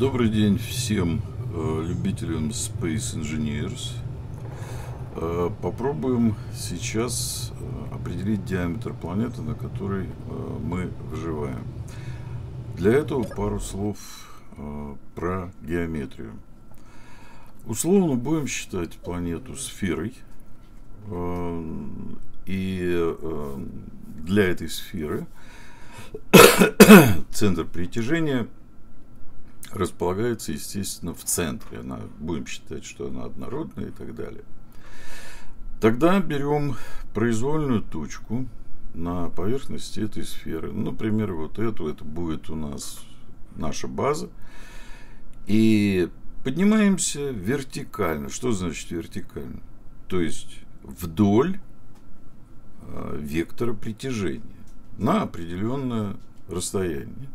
Добрый день всем э, любителям Space Engineers. Э, попробуем сейчас э, определить диаметр планеты, на которой мы выживаем. Для этого пару слов про геометрию. Условно будем считать планету сферой. И для этой сферы центр притяжения располагается, естественно, в центре. Она, будем считать, что она однородная и так далее. Тогда берем произвольную точку на поверхности этой сферы. Например, вот эту, это будет у нас наша база. И поднимаемся вертикально. Что значит вертикально? То есть вдоль э, вектора притяжения на определенное расстояние.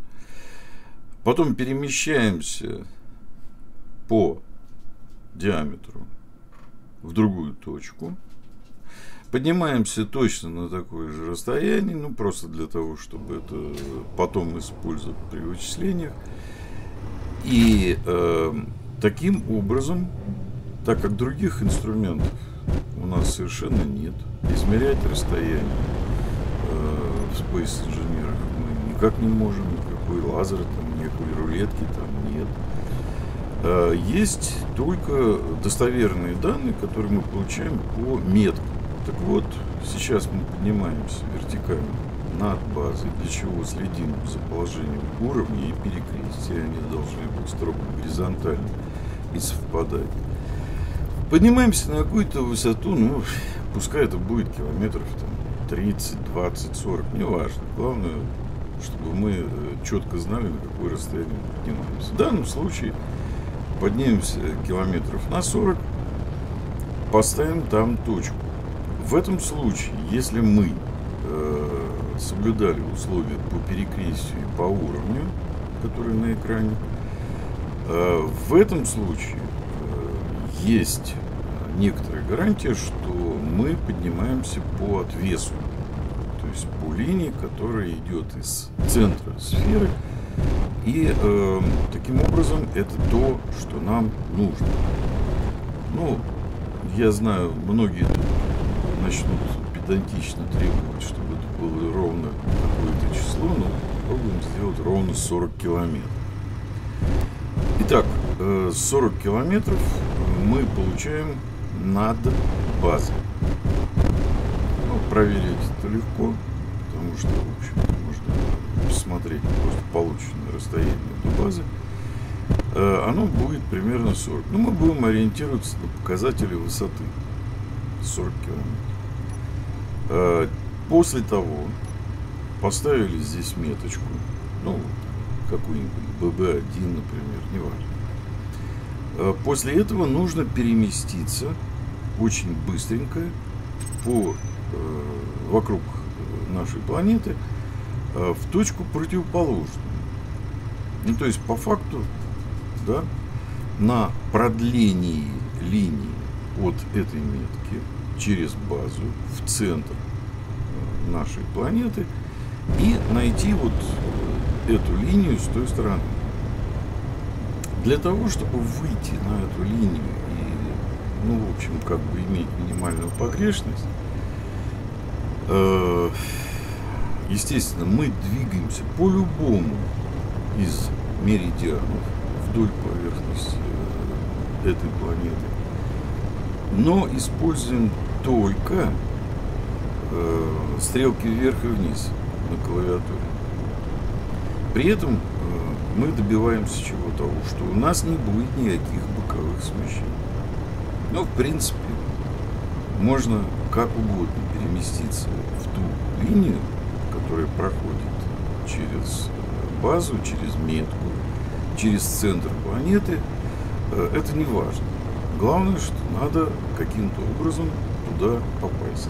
Потом перемещаемся по диаметру в другую точку. Поднимаемся точно на такое же расстояние, ну просто для того, чтобы это потом использовать при вычислениях. И э, таким образом, так как других инструментов у нас совершенно нет, измерять расстояние э, в Space Engineer мы никак не можем, никакой лазер там рулетки там нет. А, есть только достоверные данные, которые мы получаем по меткам. Так вот, сейчас мы поднимаемся вертикально над базой, для чего следим за положением уровней и перекрестия. Они должны быть строго горизонтально и совпадать. Поднимаемся на какую-то высоту, ну, пускай это будет километров там 30, 20, 40, неважно. Главное, чтобы мы э, четко знали, на какое расстояние поднимаемся. В данном случае поднимемся километров на 40, поставим там точку. В этом случае, если мы э, соблюдали условия по перекрестию и по уровню, которые на экране, э, в этом случае э, есть некоторая гарантия, что мы поднимаемся по отвесу есть по линии, которая идет из центра сферы. И э, таким образом это то, что нам нужно. Ну, я знаю, многие начнут педантично требовать, чтобы это было ровно какое-то число, но попробуем сделать ровно 40 километров. Итак, 40 э, километров мы получаем над базой проверить это легко, потому что, в общем, можно посмотреть просто полученное расстояние до базы. Э, оно будет примерно 40. Но ну, мы будем ориентироваться на показатели высоты 40 километров. Э, после того поставили здесь меточку, ну, какую-нибудь ББ-1, например, неважно. Э, после этого нужно переместиться очень быстренько по вокруг нашей планеты э, в точку противоположную. Ну, то есть, по факту, да, на продлении линии от этой метки через базу в центр э, нашей планеты и найти вот эту линию с той стороны. Для того, чтобы выйти на эту линию и, ну, в общем, как бы иметь минимальную погрешность, Э, естественно, мы двигаемся по любому из меридианов вдоль поверхности э, этой планеты, но используем только э, стрелки вверх и вниз на клавиатуре. При этом мы добиваемся чего того, что у нас не будет никаких боковых смещений. Но, в принципе, можно как угодно переместиться в ту линию, которая проходит через э, базу, через метку, через центр планеты, э, это не важно. Главное, что надо каким-то образом туда попасть.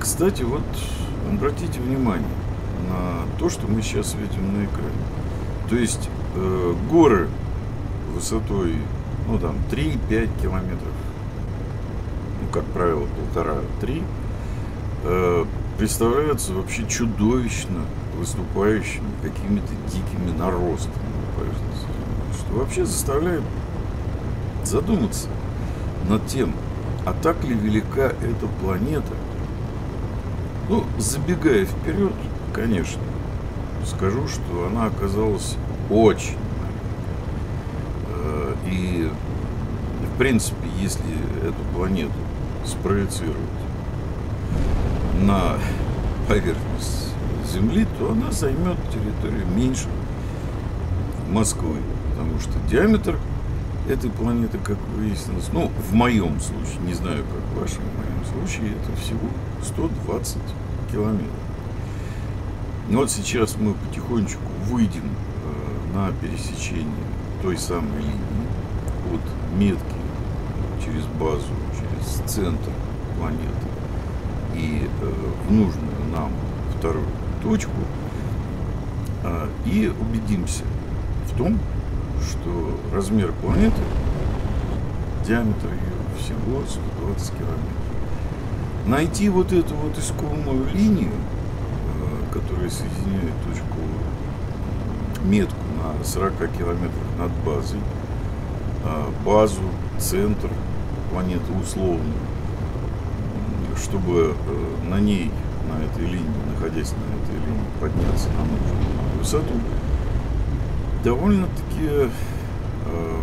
Кстати, вот обратите внимание на то, что мы сейчас видим на экране. То есть э, горы высотой, ну там, 3-5 километров как правило, полтора-три, э, представляются вообще чудовищно выступающими какими-то дикими наростами на поверхности что вообще заставляет задуматься над тем, а так ли велика эта планета. Ну, забегая вперед, конечно, скажу, что она оказалась очень маленькой. Э, и, в принципе, если эту планету спроецировать на поверхность Земли, то она займет территорию меньше Москвы. Потому что диаметр этой планеты, как выяснилось, ну, в моем случае, не знаю, как в вашем, в моем случае, это всего 120 километров. Но вот сейчас мы потихонечку выйдем э, на пересечение той самой линии от метки через базу, через центр планеты и э, в нужную нам вторую точку э, и убедимся в том, что размер планеты, диаметр ее всего 120 километров. Найти вот эту вот искомую линию, э, которая соединяет точку, метку на 40 километрах над базой, базу, центр планеты условно, чтобы э, на ней, на этой линии, находясь на этой линии, подняться на нужную высоту, довольно-таки, э,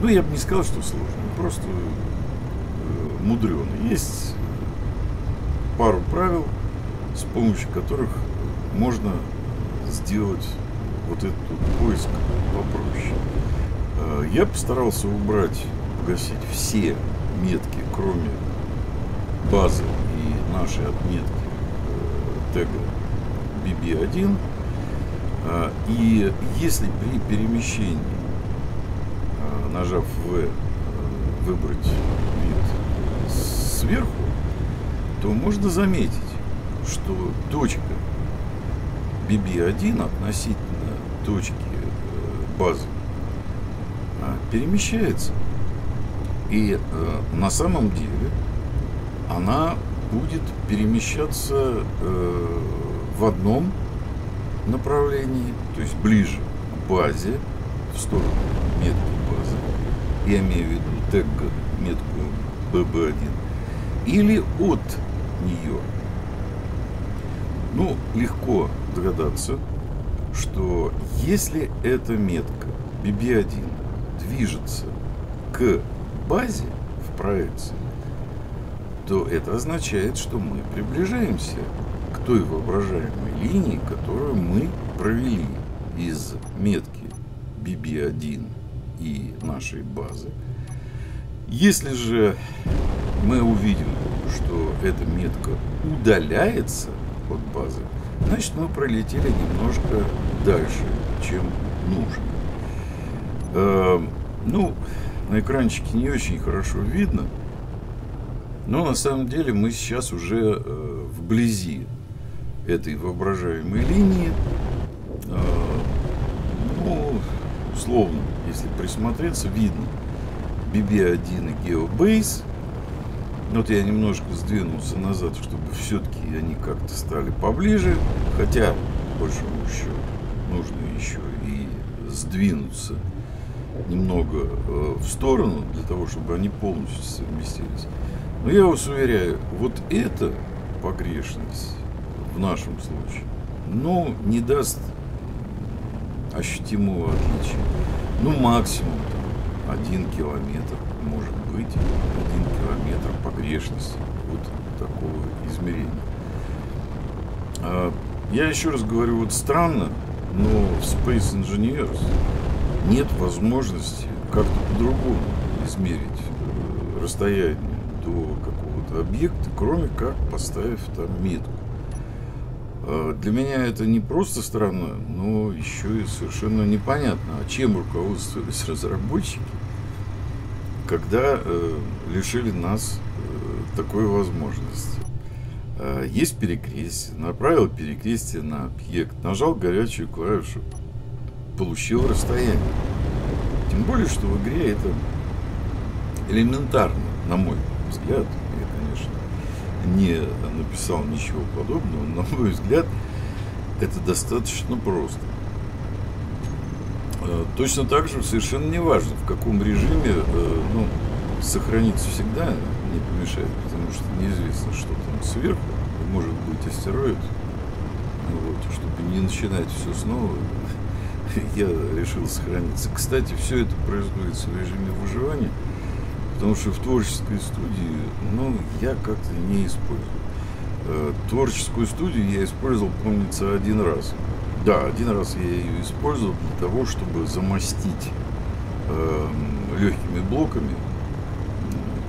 ну, я бы не сказал, что сложно, просто э, мудрено. Есть пару правил, с помощью которых можно сделать вот этот поиск попроще. Э, я постарался убрать, погасить все метки, кроме базы и нашей отметки э, тега BB1, а, и если при перемещении, а, нажав В, э, выбрать вид сверху, то можно заметить, что точка BB1 относительно точки э, базы а, перемещается. И э, на самом деле она будет перемещаться в одном направлении, то есть ближе к базе, в сторону метки базы, я имею в виду тег метку BB1, или от нее. Ну, легко догадаться, что если эта метка BB1 движется к базе в проекции, то это означает, что мы приближаемся той воображаемой линии, которую мы провели из метки BB1 и нашей базы. Если же мы увидим, что эта метка удаляется от базы, значит мы пролетели немножко дальше, чем нужно. Э, ну, на экранчике не очень хорошо видно, но на самом деле мы сейчас уже э, вблизи этой воображаемой линии, а, ну, условно, если присмотреться, видно BB1 и GeoBase. Вот я немножко сдвинулся назад, чтобы все-таки они как-то стали поближе. Хотя, большому счету, нужно еще и сдвинуться немного э, в сторону, для того, чтобы они полностью совместились. Но я вас уверяю, вот эта погрешность в нашем случае, но не даст ощутимого отличия. Ну, максимум там, один километр, может быть, один километр погрешности вот такого измерения. А, я еще раз говорю, вот странно, но в Space Engineers нет возможности как-то по-другому измерить э, расстояние до какого-то объекта, кроме как поставив там метку. А, для меня это не просто странно, но еще и совершенно непонятно, а чем руководствовались разработчики, когда э, лишили нас э, такой возможности. Э, есть перекрестие, направил перекрестие на объект, нажал горячую клавишу, получил расстояние. Тем более, что в игре это элементарно, на мой взгляд не написал ничего подобного, на мой взгляд, это достаточно просто. Э, точно так же совершенно не важно, в каком режиме, э, ну, сохраниться всегда не помешает, потому что неизвестно, что там сверху, может быть астероид, вот, чтобы не начинать все снова, я решил сохраниться. Кстати, все это происходит в режиме выживания, потому что в творческой студии, ну, я как-то не использую. Э, творческую студию я использовал, помнится, один раз. Да, один раз я ее использовал для того, чтобы замостить э, легкими блоками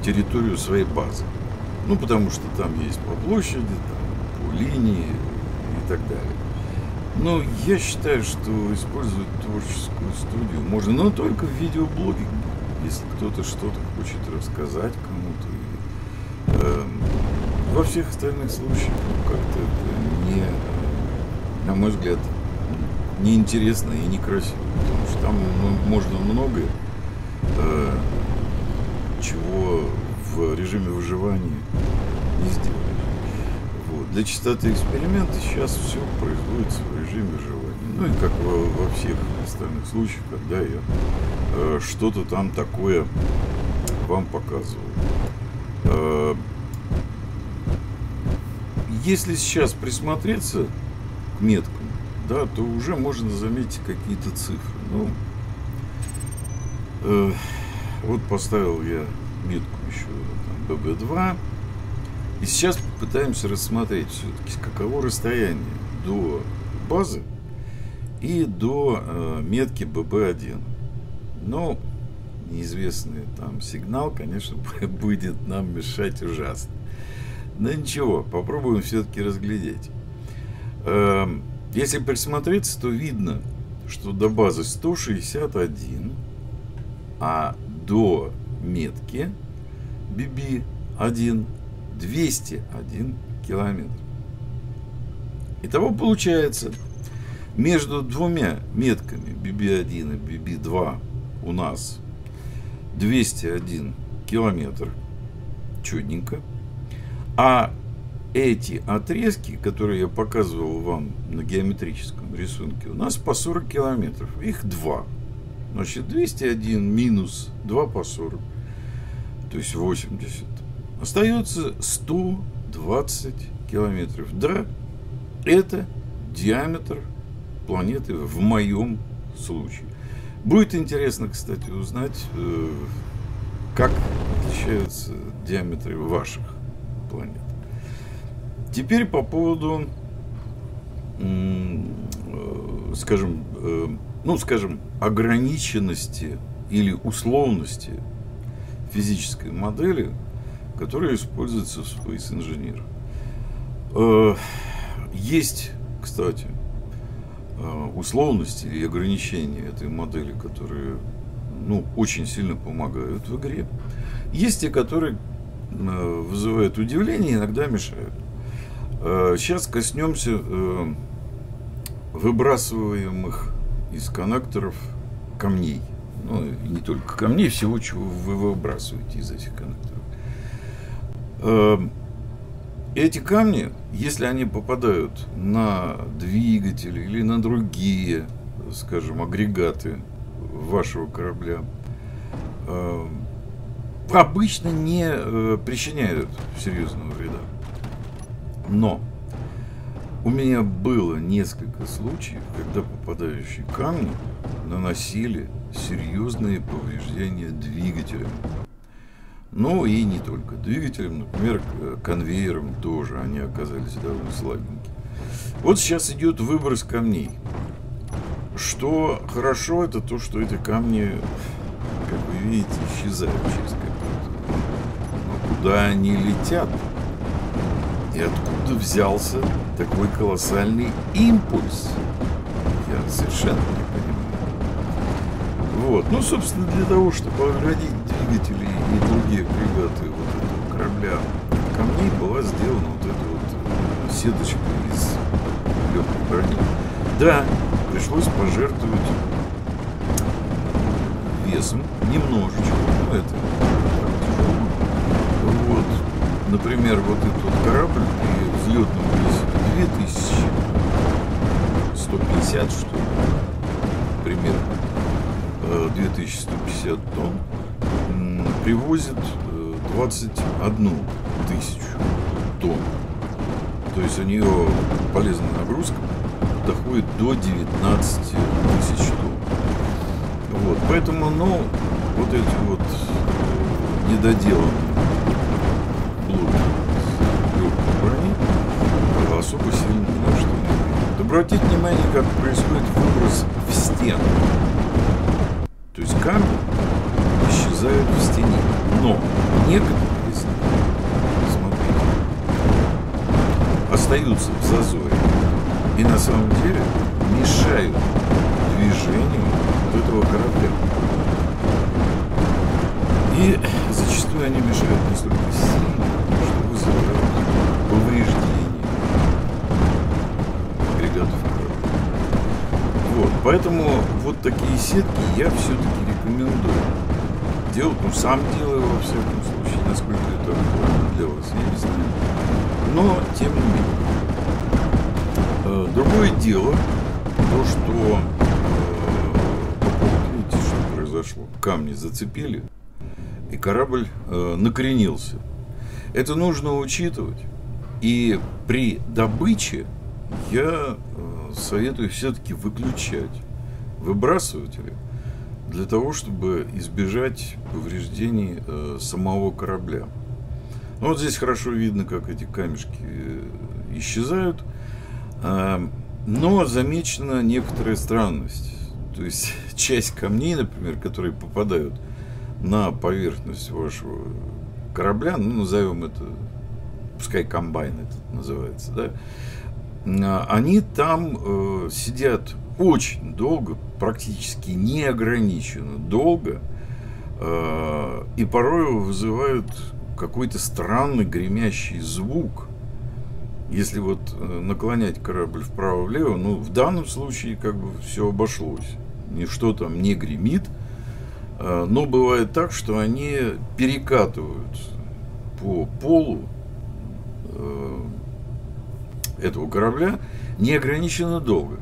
территорию своей базы. Ну, потому что там есть по площади, там, по линии и так далее. Но я считаю, что использовать творческую студию можно, но только в видеоблоге, если кто-то что-то хочет рассказать кому-то. Э, во всех остальных случаях ну, как-то это не, на мой взгляд, неинтересно и некрасиво. Потому что там ну, можно многое, э, чего в режиме выживания не сделать. Вот. Для чистоты эксперимента сейчас все производится режиме выживания. Ну и как во, во всех остальных случаях, когда я э, что-то там такое вам показываю. Э, если сейчас присмотреться к меткам, да, то уже можно заметить какие-то цифры. Ну, э, вот поставил я метку еще там, BB2. И сейчас попытаемся рассмотреть все-таки, каково расстояние до базы и до э, метки BB1. Но неизвестный там сигнал, конечно, будет нам мешать ужасно. Но ничего, попробуем все-таки разглядеть. Э, если присмотреться, то видно, что до базы 161, а до метки BB1 201 километр. Итого получается, между двумя метками BB1 и BB2 у нас 201 километр. Чудненько. А эти отрезки, которые я показывал вам на геометрическом рисунке, у нас по 40 километров. Их два. Значит, 201 минус 2 по 40. То есть 80. Остается 120 километров. Да, это диаметр планеты в моем случае. Будет интересно, кстати, узнать, э, как отличаются диаметры ваших планет. Теперь по поводу, э, скажем, э, ну, скажем, ограниченности или условности физической модели, которая используется в Space Engineer. Э, есть, кстати, условности и ограничения этой модели, которые ну, очень сильно помогают в игре. Есть те, которые вызывают удивление, иногда мешают. Сейчас э, коснемся э, выбрасываемых из коннекторов камней. Ну, не только камней, всего, чего вы выбрасываете из этих коннекторов. Э, эти камни, если они попадают на двигатели или на другие, скажем, агрегаты вашего корабля, обычно не причиняют серьезного вреда. Но у меня было несколько случаев, когда попадающие камни наносили серьезные повреждения двигателям. Ну и не только двигателям, например, конвейером тоже они оказались довольно слабенькие. Вот сейчас идет выброс камней. Что хорошо, это то, что эти камни, как вы видите, исчезают через компьютер. Но куда они летят, и откуда взялся такой колоссальный импульс? Я совершенно не понимаю. Вот. Ну, собственно, для того, чтобы оградить двигатели и другие агрегаты вот этого корабля камней, была сделана вот эта вот э, сеточка из легкой брони. Да, пришлось пожертвовать весом немножечко. Ну, это Вот. Например, вот этот вот корабль при взлетном весе 2150, что ли, примерно. 2150 тонн, привозит 21 тысячу тонн. То есть у нее полезная нагрузка доходит до 19 тысяч тонн. Вот, поэтому, ну, вот эти вот недоделанные блоки легкой брони особо сильно ни на что не влияют. Обратите внимание, как происходит выброс в стену. То есть камни исчезают в стене. Но некоторые из них, смотрите, остаются в зазоре. И на самом деле мешают движению вот этого корабля. И зачастую они мешают настолько сильно, что вызывают повреждения агрегатов корабля. Вот, поэтому вот такие сетки я все-таки рекомендую делать. Ну, сам делаю во всяком случае, насколько это актуально для вас, я не знаю. Но, тем не менее. Э, другое дело, то, что э, видите, что произошло. Камни зацепили, и корабль э, накренился. Это нужно учитывать. И при добыче я э, советую все-таки выключать выбрасыватели для того, чтобы избежать повреждений э, самого корабля. Ну, вот здесь хорошо видно, как эти камешки э, исчезают. Э, но замечена некоторая странность. То есть часть камней, например, которые попадают на поверхность вашего корабля, ну, назовем это, пускай комбайн это называется, да, а, они там э, сидят очень долго, практически неограниченно долго, э, и порой вызывают какой-то странный гремящий звук. Если вот э, наклонять корабль вправо-влево, ну, в данном случае как бы все обошлось. Ничто там не гремит, Э, но бывает так, что они перекатывают по полу э, этого корабля неограниченно долго.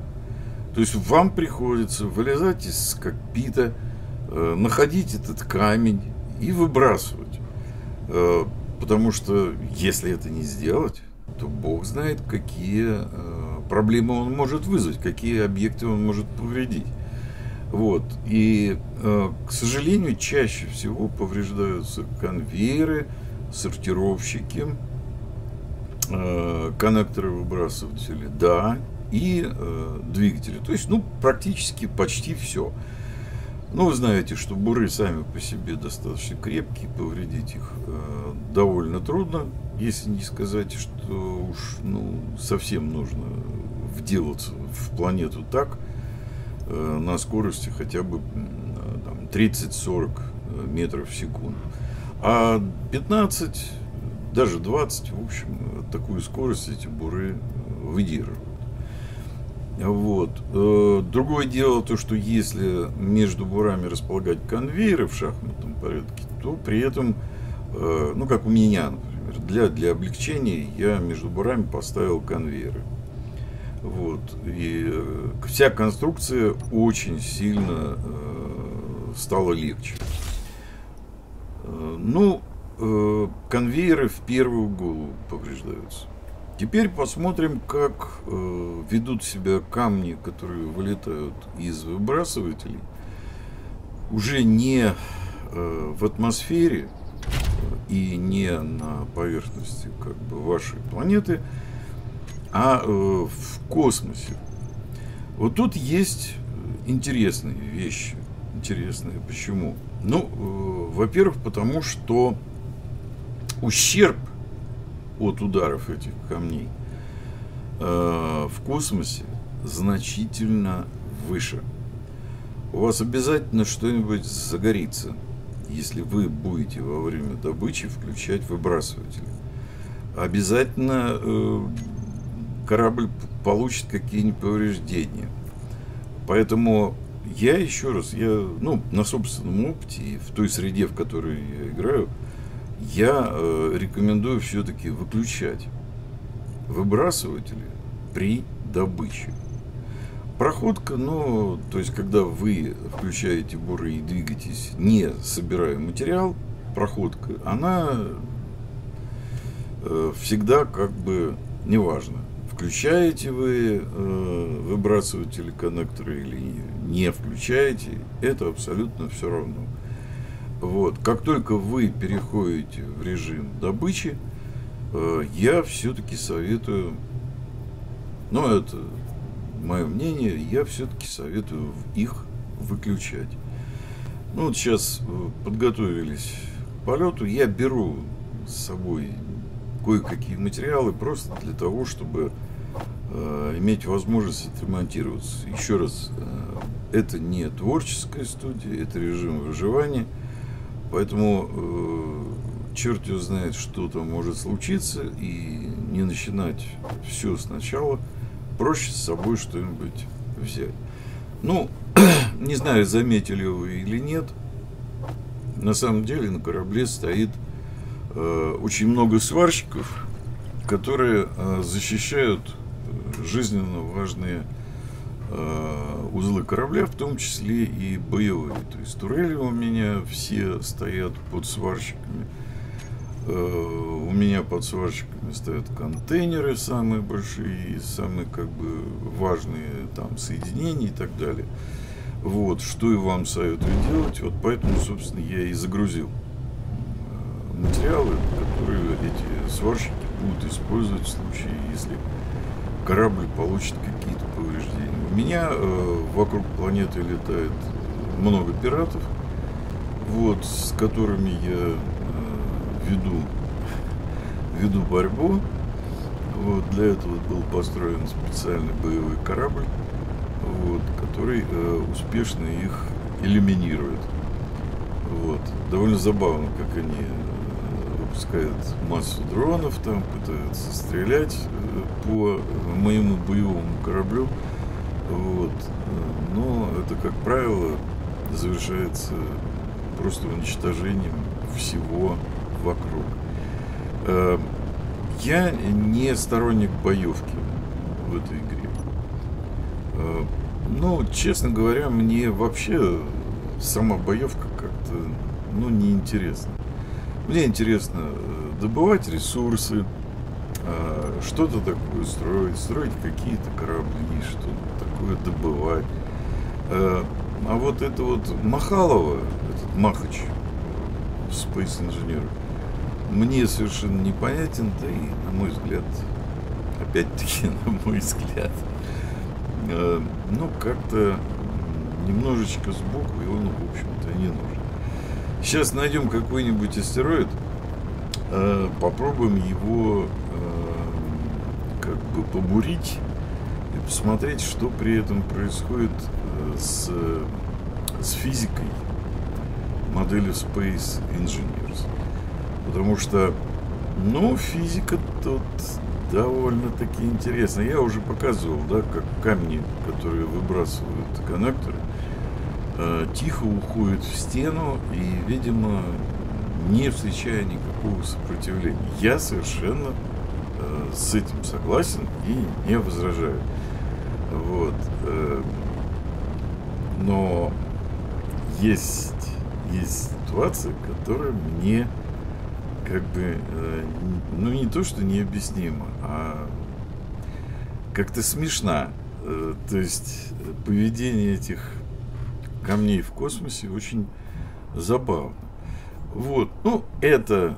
То есть вам приходится вылезать из кокпита, э, находить этот камень и выбрасывать. Потому что если это не сделать, то Бог знает, какие проблемы он может вызвать, какие объекты он может повредить. Вот. И, э, к сожалению, чаще всего повреждаются конвейеры, сортировщики, э, коннекторы выбрасыватели, да, и э, двигатели. То есть, ну, практически почти все. Ну, вы знаете, что буры сами по себе достаточно крепкие, повредить их э, довольно трудно, если не сказать, что уж ну, совсем нужно вделаться в планету так – Э, на скорости хотя бы 30-40 э, метров в секунду. А 15, даже 20, в общем, такую скорость эти буры выдерживают. Вот. Э, другое дело то, что если между бурами располагать конвейеры в шахматном порядке, то при этом, ну как у меня, например, для, для облегчения я между бурами поставил конвейеры. Вот. И э, вся конструкция очень сильно э, стала легче. Э, ну, э, конвейеры в первую голову повреждаются. Теперь посмотрим, как э, ведут себя камни, которые вылетают из выбрасывателей, уже не э, в атмосфере э, и не на поверхности как бы, вашей планеты, а э, в космосе. Вот тут есть интересные вещи. Интересные. Почему? Ну, э, во-первых, потому что ущерб от ударов этих камней э, в космосе значительно выше. У вас обязательно что-нибудь загорится, если вы будете во время добычи включать выбрасыватели. Обязательно э, корабль получит какие-нибудь повреждения. Поэтому я еще раз, я, ну, на собственном опыте в той среде, в которой я играю, я э, рекомендую все-таки выключать выбрасыватели при добыче. проходка, но, то есть, когда вы включаете буры и двигаетесь, не собирая материал, проходка, она э, всегда как бы неважно. Включаете вы э, выбрасыватель коннекторы или не включаете, это абсолютно все равно. Вот. Как только вы переходите в режим добычи, э, я все-таки советую, ну это мое мнение, я все-таки советую их выключать. Ну вот сейчас э, подготовились к полету, я беру с собой кое-какие материалы просто для того, чтобы э, иметь возможность отремонтироваться. Еще раз, э, это не творческая студия, это режим выживания, поэтому э, черт его знает, что там может случиться, и не начинать все сначала – проще с собой что-нибудь взять. Ну, не знаю, заметили вы или нет, на самом деле на корабле стоит э, очень много сварщиков, которые э, защищают э, жизненно важные э, узлы корабля, в том числе и боевые. То есть турели у меня все стоят под сварщиками. Э, у меня под сварщиками стоят контейнеры самые большие, самые как бы важные там соединения и так далее. Вот, что и вам советую делать. Вот поэтому, собственно, я и загрузил э, материалы, которые эти сварщики будут использовать в случае, если корабль получит какие-то повреждения. Меня э, вокруг планеты летает много пиратов, вот, с которыми я веду, веду борьбу. Вот, для этого был построен специальный боевой корабль, вот, который э, успешно их элиминирует. Вот. Довольно забавно, как они э, выпускают массу дронов, там пытаются стрелять э, по моему боевому кораблю. Вот. Но это, как правило, завершается просто уничтожением всего вокруг. Э, я не сторонник боевки в этой игре. Ну, честно говоря, мне вообще сама боевка как-то, ну, неинтересна. Мне интересно э, добывать ресурсы, что-то такое строить, строить какие-то корабли, что-то такое добывать. А вот это вот Махалова, этот Махач, Space Engineer, мне совершенно непонятен, да и, на мой взгляд, опять-таки, на мой взгляд, э, ну, как-то немножечко сбоку, и он, в общем-то, не нужен. Сейчас найдем какой-нибудь астероид, э, попробуем его э, как бы побурить посмотреть, что при этом происходит э, с, с физикой модели Space Engineers. Потому что, ну, физика тут довольно-таки интересная. Я уже показывал, да, как камни, которые выбрасывают коннекторы, э, тихо уходят в стену и, видимо, не встречая никакого сопротивления. Я совершенно э, с этим согласен и не возражаю. Э, но есть, есть ситуация, которая мне как бы, э, ну не то, что необъяснимо, а как-то смешно. Э, то есть поведение этих камней в космосе очень забавно. Вот, ну, это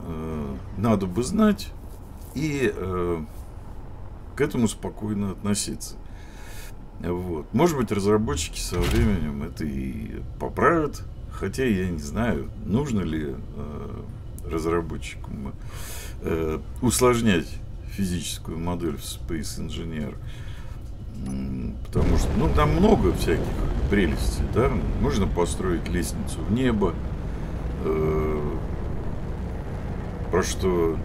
надо бы знать и к этому спокойно относиться. Вот. Может быть, разработчики со временем это и поправят, хотя я не знаю, нужно ли э, разработчикам э, усложнять физическую модель в Space Engineer. Потому что, ну, там много всяких прелестей, да. Можно построить лестницу в небо, э, про что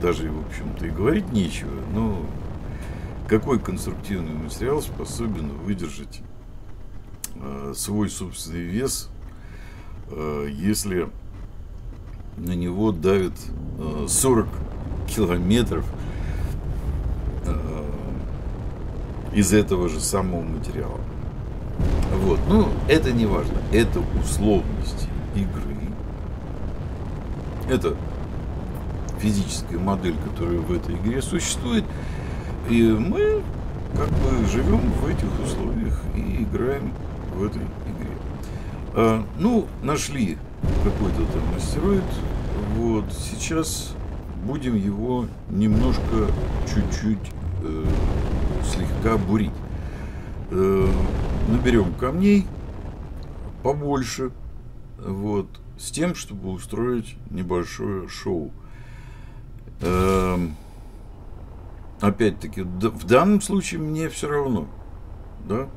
даже, в общем-то, и говорить нечего. Но какой конструктивный материал способен выдержать э, свой собственный вес, э, если на него давит 40 э, километров э, из этого же самого материала. Вот. Ну, это не важно. Это условности игры. Это физическая модель, которая в этой игре существует. И мы как бы живем в этих условиях и играем в этой игре. А, ну, нашли какой-то там астероид. Вот, сейчас будем его немножко, чуть-чуть, э, слегка бурить. Э, наберем камней побольше, вот, с тем, чтобы устроить небольшое шоу. Э, опять-таки, в данном случае мне все равно, да,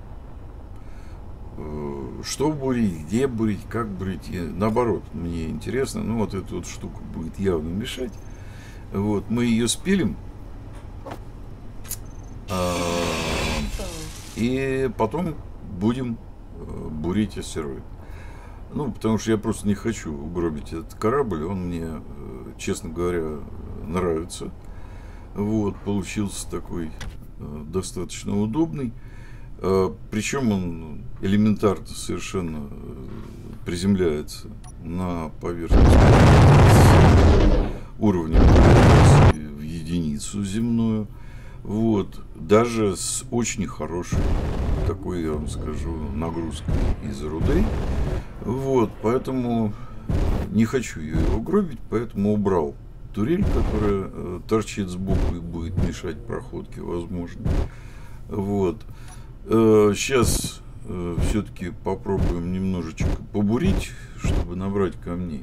э, что бурить, где бурить, как бурить. И наоборот, мне интересно, ну вот эта вот штука будет явно мешать. Вот, мы ее спилим. А, и потом будем э, бурить астероид. Ну, потому что я просто не хочу угробить этот корабль. Он мне, э, честно говоря, нравится. Вот, получился такой э, достаточно удобный. Причем он элементарно совершенно приземляется на поверхность уровня в единицу земную. Вот. Даже с очень хорошей такой, я вам скажу, нагрузкой из руды. Вот. Поэтому не хочу я его гробить, поэтому убрал турель, которая э, торчит сбоку и будет мешать проходке, возможно. Вот. Э, сейчас э, все-таки попробуем немножечко побурить, чтобы набрать камней.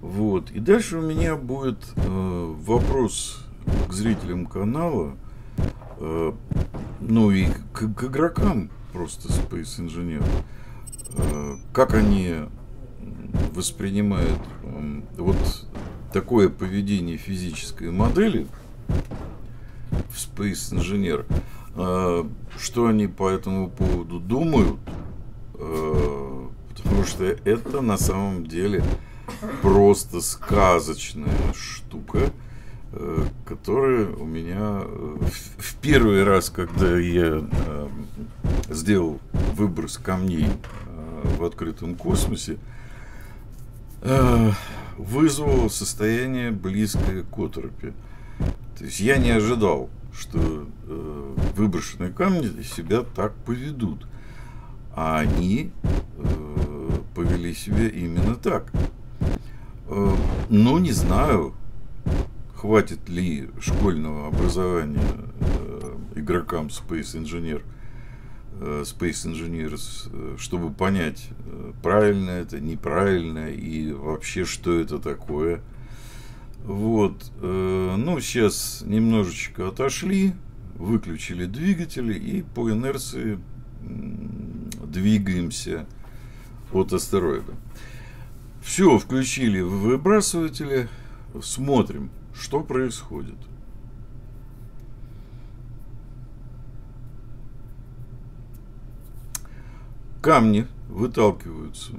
Вот. И дальше у меня будет э, вопрос к зрителям канала, э, ну и к, к игрокам просто Space Engineer. Э, как они воспринимают э, вот такое поведение физической модели в Space Engineer, э, что они по этому поводу думают, э, потому что это на самом деле просто сказочная штука, э, которая у меня в первый раз, когда я сделал выброс камней в открытом космосе, вызвало состояние близкое к оторопи. То есть я не ожидал, что выброшенные камни себя так поведут. А они повели себя именно так. Э, ну, не знаю, хватит ли школьного образования э, игрокам Space Engineer, э, Space Engineers, чтобы понять, правильно это, неправильно и вообще, что это такое. Вот, ну, сейчас немножечко отошли, выключили двигатели и по инерции двигаемся от астероида. Все, включили выбрасыватели, смотрим, что происходит. Камни выталкиваются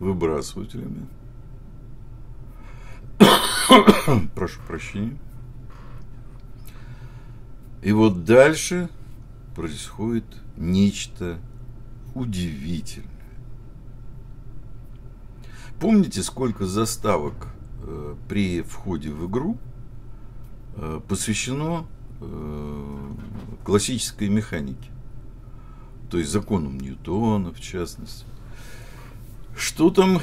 выбрасывателями. Прошу прощения. И вот дальше происходит нечто удивительное. Помните, сколько заставок э, при входе в игру э, посвящено э, классической механике? То есть законам Ньютона, в частности. Что там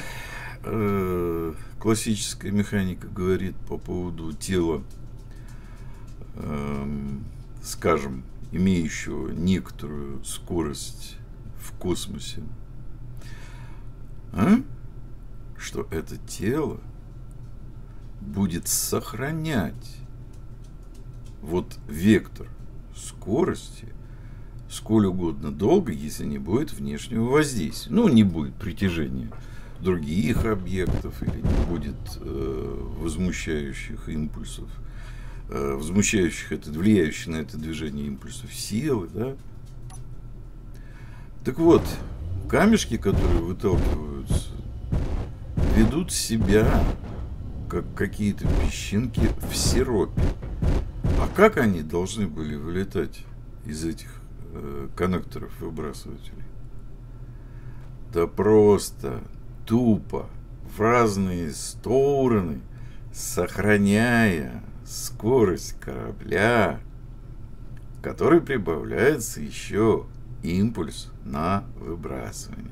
э, классическая механика говорит по поводу тела, э, скажем, имеющего некоторую скорость в космосе? А? что это тело будет сохранять вот вектор скорости сколь угодно долго, если не будет внешнего воздействия. Ну, не будет притяжения других объектов или не будет э, возмущающих импульсов, э, возмущающих это, влияющих на это движение импульсов силы, да. Так вот, камешки, которые выталкиваются ведут себя как какие-то песчинки в сиропе. А как они должны были вылетать из этих э, коннекторов выбрасывателей? Да просто, тупо, в разные стороны, сохраняя скорость корабля, который прибавляется еще импульс на выбрасывание.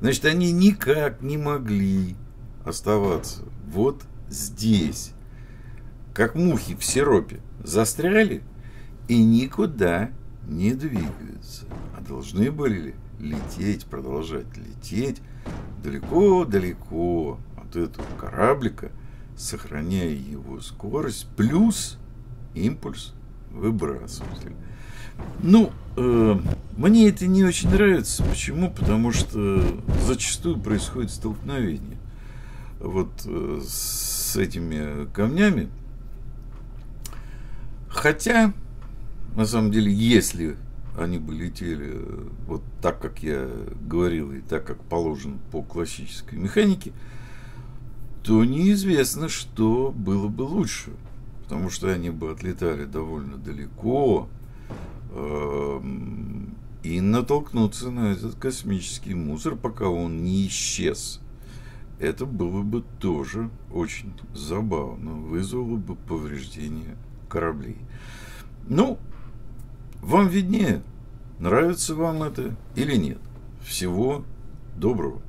Значит, они никак не могли оставаться вот здесь, как мухи в сиропе, застряли и никуда не двигаются, а должны были лететь, продолжать лететь далеко-далеко от этого кораблика, сохраняя его скорость, плюс импульс выбрасыватель. Ну, э, мне это не очень нравится. Почему? Потому что зачастую происходит столкновение вот э, с этими камнями. Хотя, на самом деле, если они бы летели э, вот так, как я говорил, и так, как положено по классической механике, то неизвестно, что было бы лучше. Потому что они бы отлетали довольно далеко, эм, и натолкнуться на этот космический мусор, пока он не исчез. Это было бы тоже очень забавно, вызвало бы повреждение кораблей. Ну, вам виднее, нравится вам это или нет. Всего доброго.